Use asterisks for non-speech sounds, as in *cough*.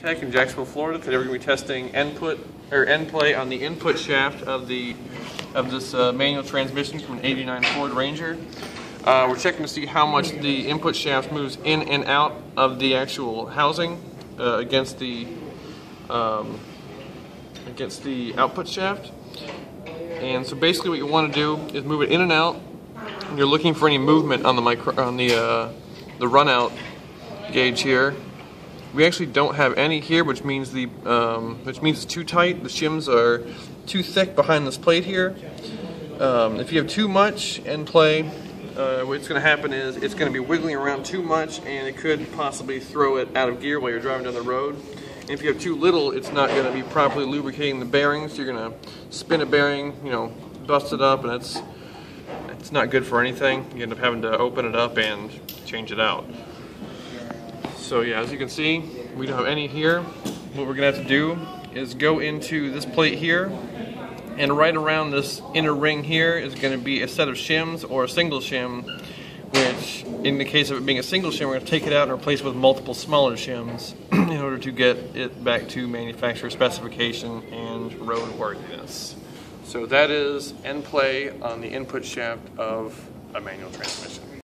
Tech in Jacksonville, Florida. Today we're going to be testing input or end play on the input shaft of the of this uh, manual transmission from an 89 Ford Ranger. Uh, we're checking to see how much the input shaft moves in and out of the actual housing uh, against the um, against the output shaft. And so basically what you want to do is move it in and out. And you're looking for any movement on the micro on the uh, the run out gauge here. We actually don't have any here, which means the um, which means it's too tight. The shims are too thick behind this plate here. Um, if you have too much end play, uh, what's going to happen is it's going to be wiggling around too much, and it could possibly throw it out of gear while you're driving down the road. And if you have too little, it's not going to be properly lubricating the bearings. You're going to spin a bearing, you know, bust it up, and it's it's not good for anything. You end up having to open it up and change it out. So yeah, as you can see, we don't have any here. What we're gonna have to do is go into this plate here, and right around this inner ring here is gonna be a set of shims or a single shim, which in the case of it being a single shim, we're gonna take it out and replace it with multiple smaller shims *clears throat* in order to get it back to manufacturer specification and road roadworthiness. So that is end play on the input shaft of a manual transmission.